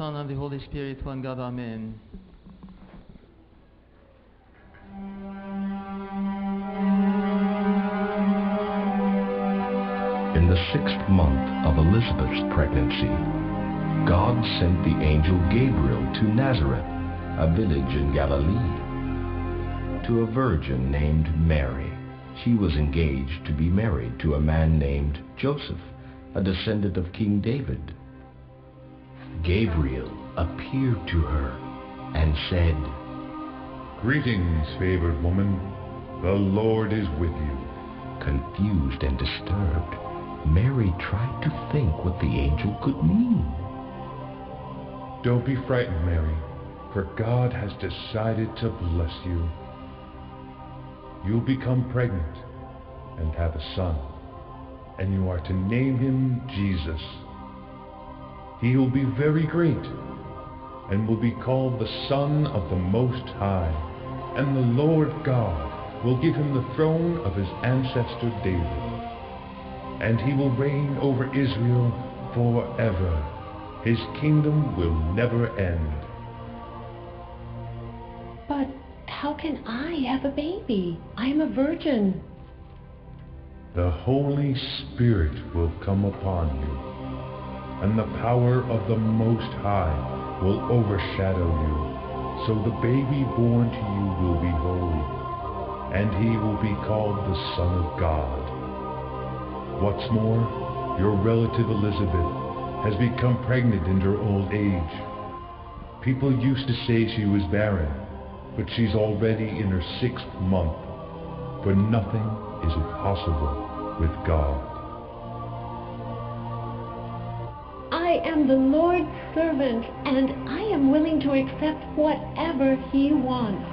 Son, and the Holy Spirit, one God, Amen. In the sixth month of Elizabeth's pregnancy, God sent the angel Gabriel to Nazareth, a village in Galilee, to a virgin named Mary. She was engaged to be married to a man named Joseph, a descendant of King David. Gabriel appeared to her and said, Greetings, favored woman. The Lord is with you. Confused and disturbed, Mary tried to think what the angel could mean. Don't be frightened, Mary, for God has decided to bless you. You'll become pregnant and have a son, and you are to name him Jesus. He will be very great and will be called the Son of the Most High, and the Lord God will give him the throne of his ancestor David. And he will reign over Israel forever. His kingdom will never end. But how can I have a baby? I am a virgin. The Holy Spirit will come upon you, and the power of the Most High will overshadow you. So the baby born to you will be holy and he will be called the Son of God. What's more, your relative Elizabeth has become pregnant in her old age. People used to say she was barren, but she's already in her sixth month, for nothing is impossible with God. Am the Lord's servant, and I am willing to accept whatever he wants.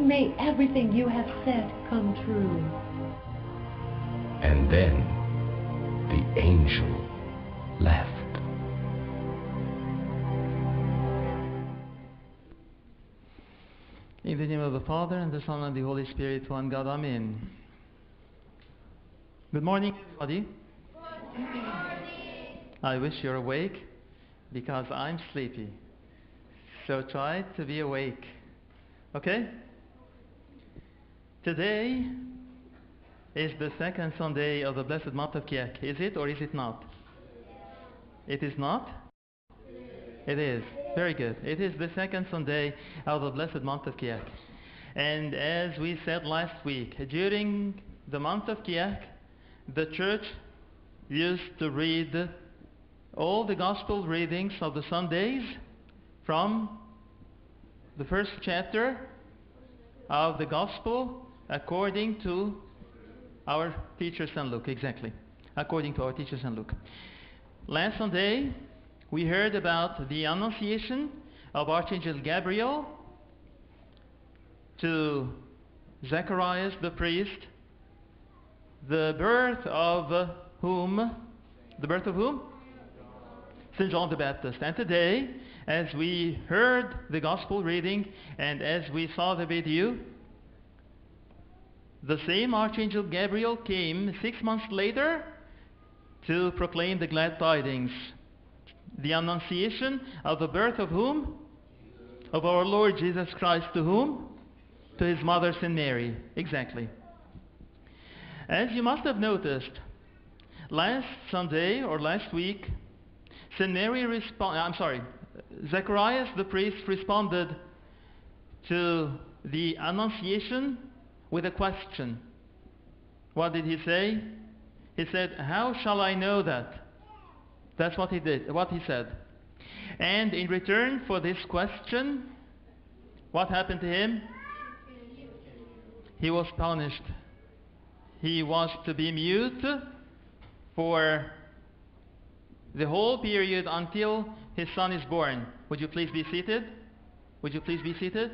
May everything you have said come true. And then the angel left. In the name of the Father, and the Son, and the Holy Spirit, one God, Amen. Good morning, everybody. I wish you're awake because I'm sleepy. So try to be awake. Okay? Today is the second Sunday of the blessed month of Kiak. Is it or is it not? It is not? It is. Very good. It is the second Sunday of the blessed month of Kiak. And as we said last week, during the month of Kiak, the church used to read all the gospel readings of the Sundays from the first chapter of the gospel according to our teacher St. Luke, exactly. According to our teacher St. Luke. Last Sunday, we heard about the annunciation of Archangel Gabriel to Zacharias the priest, the birth of whom? The birth of whom? St. John the Baptist. And today, as we heard the gospel reading and as we saw the video, the same Archangel Gabriel came six months later to proclaim the glad tidings. The annunciation of the birth of whom? Of our Lord Jesus Christ. To whom? To his mother St. Mary. Exactly. As you must have noticed, last Sunday or last week, Responded, I'm sorry, Zacharias the priest responded to the annunciation with a question. What did he say? He said, How shall I know that? That's what he did, what he said. And in return for this question, what happened to him? He was punished. He was to be mute for the whole period until his son is born. Would you please be seated? Would you please be seated?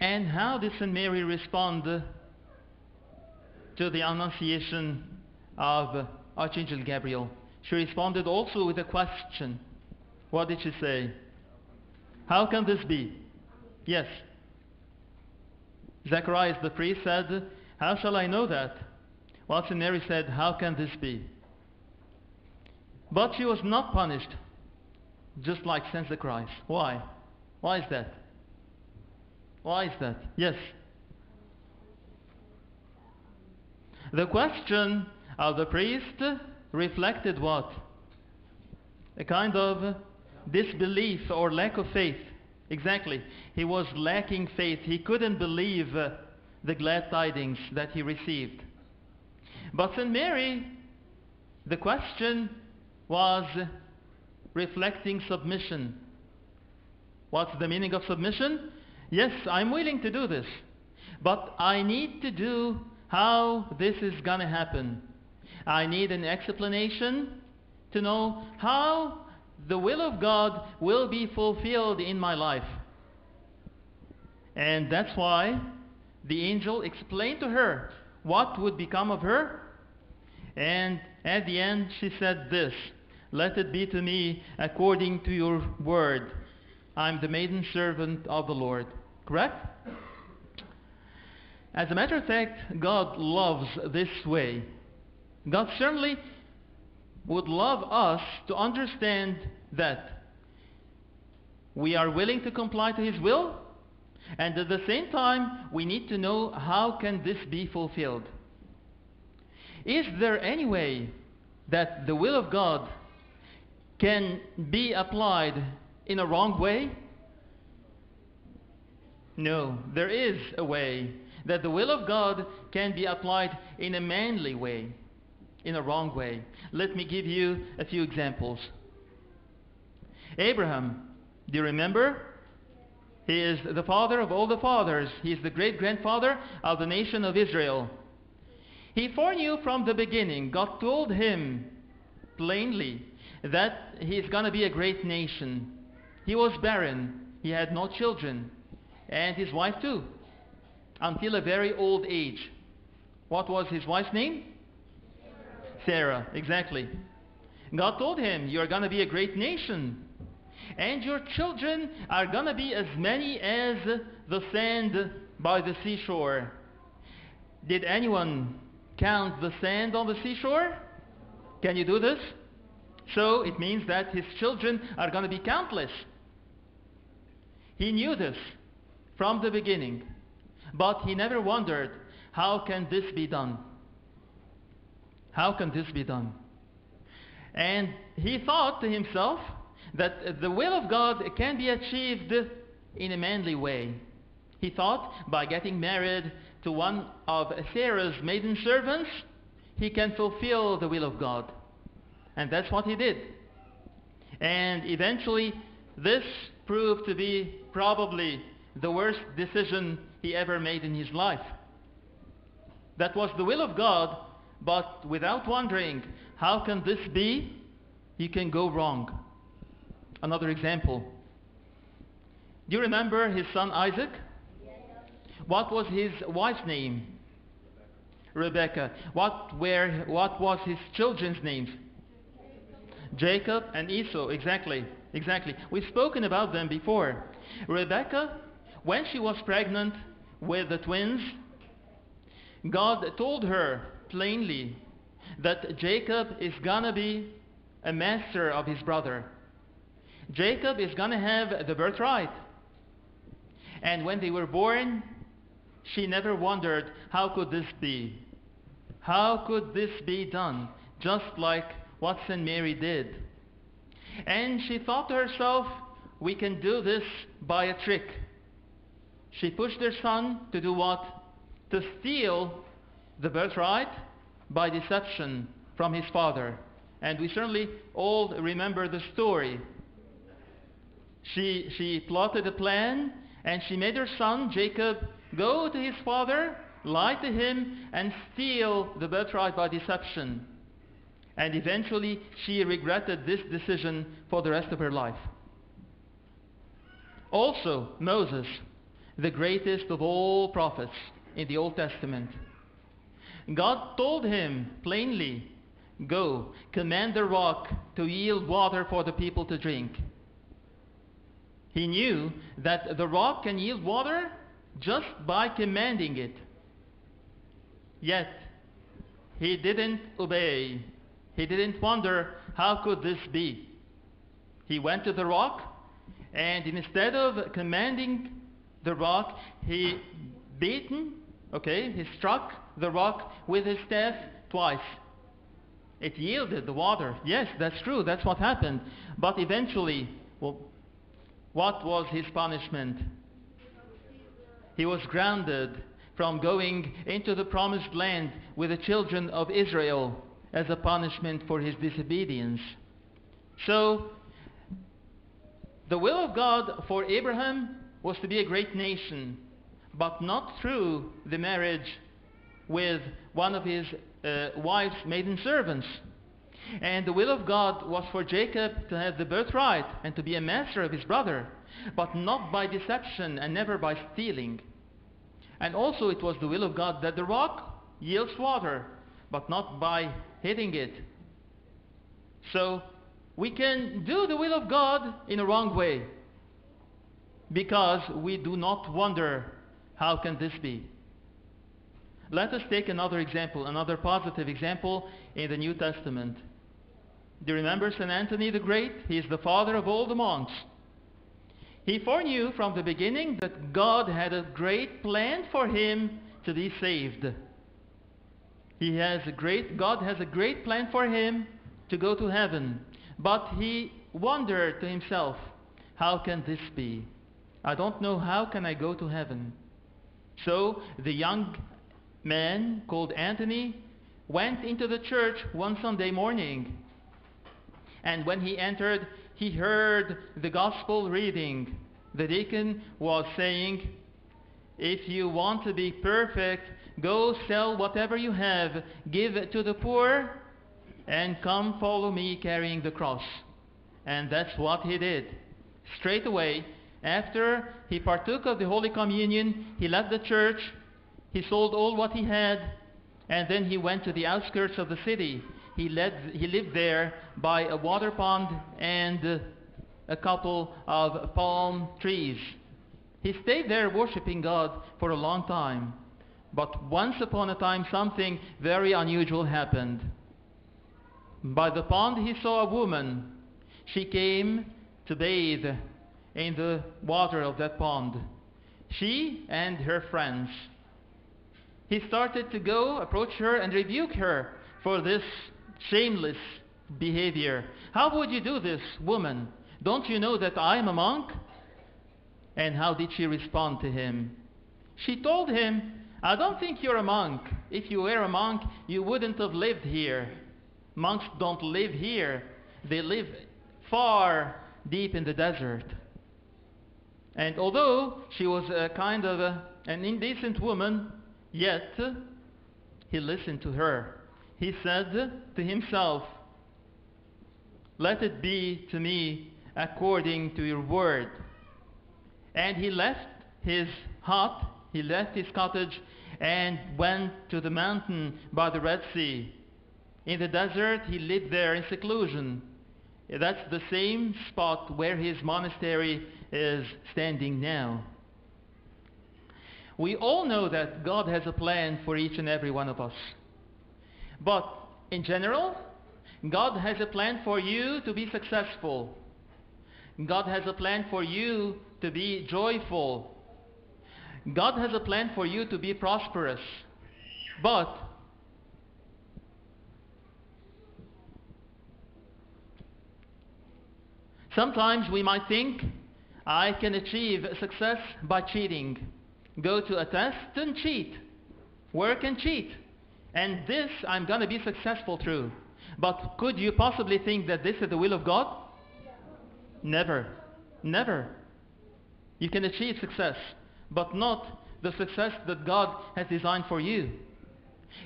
And how did St. Mary respond to the annunciation of Archangel Gabriel? She responded also with a question. What did she say? How can this be? Yes. Zacharias the priest said, How shall I know that? St. Mary said, How can this be? But she was not punished, just like Saint Christ. Why? Why is that? Why is that? Yes. The question of the priest reflected what? A kind of disbelief or lack of faith. Exactly. He was lacking faith. He couldn't believe uh, the glad tidings that he received. But St. Mary, the question was reflecting submission. What's the meaning of submission? Yes, I'm willing to do this, but I need to do how this is going to happen. I need an explanation to know how the will of God will be fulfilled in my life. And that's why the angel explained to her what would become of her. And at the end, she said this Let it be to me according to your word. I'm the maiden servant of the Lord. Correct? As a matter of fact, God loves this way. God certainly would love us to understand that we are willing to comply to his will and at the same time we need to know how can this be fulfilled. Is there any way that the will of god can be applied in a wrong way? No there is a way that the will of god can be applied in a manly way in a wrong way. Let me give you a few examples. Abraham, do you remember? He is the father of all the fathers. He is the great grandfather of the nation of Israel. He foreknew from the beginning, God told him plainly that he is going to be a great nation. He was barren, he had no children, and his wife too, until a very old age. What was his wife's name? Sarah, exactly. God told him, You're going to be a great nation. And your children are going to be as many as the sand by the seashore. Did anyone count the sand on the seashore? Can you do this? So it means that his children are going to be countless. He knew this from the beginning, but he never wondered, how can this be done? How can this be done? And he thought to himself that the will of God can be achieved in a manly way. He thought by getting married to one of Sarah's maiden servants, he can fulfill the will of God. And that's what he did. And eventually, this proved to be probably the worst decision he ever made in his life. That was the will of God, but without wondering, how can this be? You can go wrong. Another example. Do you remember his son Isaac? What was his wife's name? Rebecca. What were what was his children's names? Jacob and Esau, exactly. Exactly. We've spoken about them before. Rebecca, when she was pregnant with the twins, God told her plainly that Jacob is going to be a master of his brother. Jacob is going to have the birthright. And when they were born, she never wondered, how could this be? How could this be done? Just like what St. Mary did. And she thought to herself, we can do this by a trick. She pushed her son to do what? To steal the birthright by deception from his father. And we certainly all remember the story. She, she plotted a plan and she made her son, Jacob, go to his father, lie to him, and steal the birthright by deception. And eventually she regretted this decision for the rest of her life. Also, Moses, the greatest of all prophets in the Old Testament. God told him plainly, Go, command the rock to yield water for the people to drink. He knew that the rock can yield water just by commanding it. Yet, he didn't obey. He didn't wonder, how could this be? He went to the rock, and instead of commanding the rock, he beaten, okay, he struck the rock with his staff twice. It yielded the water. Yes, that's true. That's what happened. But eventually, well, what was his punishment? He was grounded from going into the promised land with the children of Israel as a punishment for his disobedience. So, the will of God for Abraham was to be a great nation, but not through the marriage with one of his uh, wife's maiden servants. And the will of God was for Jacob to have the birthright and to be a master of his brother, but not by deception and never by stealing. And also it was the will of God that the rock yields water, but not by hitting it. So we can do the will of God in a wrong way because we do not wonder how can this be. Let us take another example, another positive example in the New Testament. Do you remember St. Anthony the Great? He is the father of all the monks. He foreknew from the beginning that God had a great plan for him to be saved. He has a great, God has a great plan for him to go to heaven. But he wondered to himself, how can this be? I don't know how can I go to heaven. So the young man called Anthony went into the church one Sunday morning. And when he entered, he heard the gospel reading. The deacon was saying, If you want to be perfect, go sell whatever you have, give it to the poor, and come follow me carrying the cross. And that's what he did. Straight away, after he partook of the Holy Communion, he left the church, he sold all what he had, and then he went to the outskirts of the city. He, led, he lived there by a water pond and a couple of palm trees. He stayed there worshiping God for a long time. But once upon a time, something very unusual happened. By the pond, he saw a woman. She came to bathe in the water of that pond. She and her friends. He started to go, approach her, and rebuke her for this shameless behavior. How would you do this, woman? Don't you know that I am a monk? And how did she respond to him? She told him, I don't think you're a monk. If you were a monk, you wouldn't have lived here. Monks don't live here, they live far deep in the desert. And although she was a kind of a, an indecent woman, yet he listened to her. He said to himself, Let it be to me according to your word. And he left his hut, he left his cottage, and went to the mountain by the Red Sea. In the desert, he lived there in seclusion. That's the same spot where his monastery is standing now. We all know that God has a plan for each and every one of us. But in general, God has a plan for you to be successful. God has a plan for you to be joyful. God has a plan for you to be prosperous. But sometimes we might think, I can achieve success by cheating. Go to a test and cheat. Work and cheat. And this I'm going to be successful through. But could you possibly think that this is the will of God? Never. Never. You can achieve success, but not the success that God has designed for you.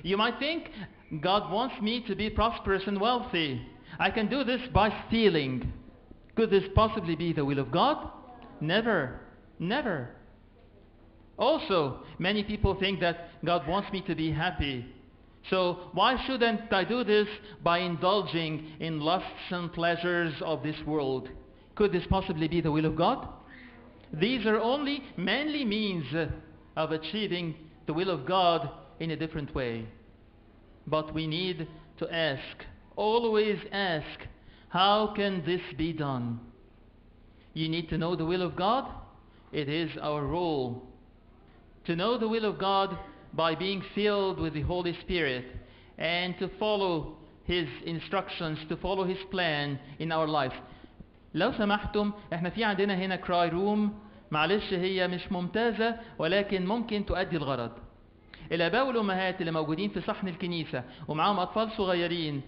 You might think, God wants me to be prosperous and wealthy. I can do this by stealing. Could this possibly be the will of God? Never. Never. Also, many people think that God wants me to be happy. So why shouldn't I do this by indulging in lusts and pleasures of this world? Could this possibly be the will of God? These are only manly means of achieving the will of God in a different way. But we need to ask, always ask, how can this be done? You need to know the will of God. It is our role to know the will of God by being filled with the Holy Spirit and to follow His instructions, to follow His plan in our lives. لو سمحتم إحنا في عندنا هنا كراي روم معلش هي مش ممتازة ولكن ممكن تؤدي الغرض الآباء والأمهات اللي موجودين في صحن الكنيسة ومعاهم أطفال صغيرين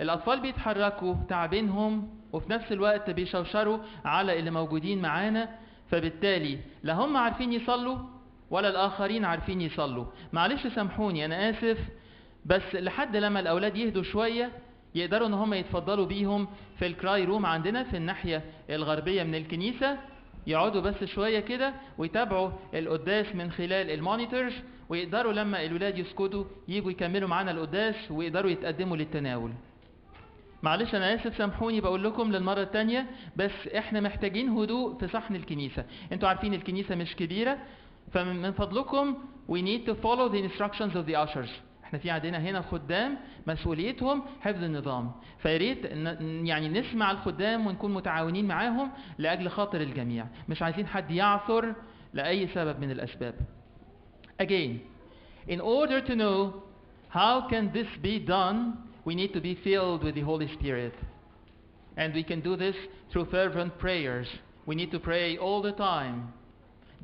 الأطفال بيتحركوا تعبينهم وفي نفس الوقت بيشوشروا على اللي موجودين معانا فبالتالي لا هم عارفين يصلوا ولا الآخرين عارفين يصلوا. معلش سامحوني أنا آسف بس لحد لما الأولاد يهدوا شوية يقدروا إن هم يتفضلوا بيهم في الكراي روم عندنا في الناحية الغربية من الكنيسة. يقعدوا بس شوية كده ويتابعوا القداس من خلال المونيتورز ويقدروا لما الولاد يسكتوا يجوا يكملوا معانا القداس ويقدروا يتقدموا للتناول. معلش أنا آسف سامحوني بقول لكم للمرة الثانية بس إحنا محتاجين هدوء في صحن الكنيسة. أنتوا عارفين الكنيسة مش كبيرة فمن فضلكم we need to follow the instructions of the ushers إحنا في عندنا هنا خدام مسؤوليتهم حفظ النظام فياريت يعني نسمع الخدام ونكون متعاونين معاهم لاجل خاطر الجميع مش عايزين حد يعثر لاي سبب من الاسباب again in order to know how can this be done we need to be filled with the holy spirit and we can do this through fervent prayers we need to pray all the time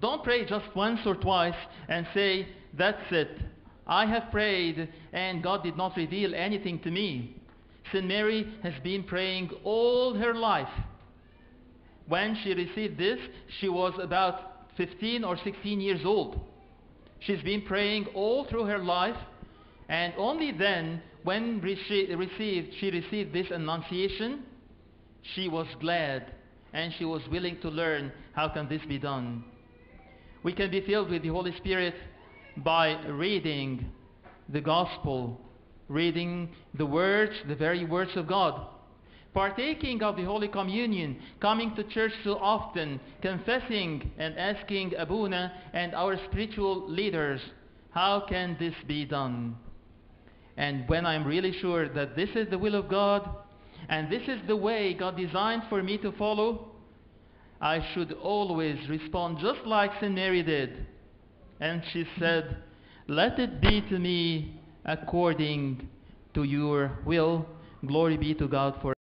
don't pray just once or twice and say that's it I have prayed and God did not reveal anything to me. St. Mary has been praying all her life. When she received this, she was about 15 or 16 years old. She's been praying all through her life, and only then, when she received, she received this annunciation, she was glad and she was willing to learn how can this be done. We can be filled with the Holy Spirit by reading the gospel, reading the words, the very words of God, partaking of the Holy Communion, coming to church so often, confessing and asking Abuna and our spiritual leaders, how can this be done? And when I'm really sure that this is the will of God, and this is the way God designed for me to follow, I should always respond just like St. Mary did. And she said, Let it be to me according to your will. Glory be to God for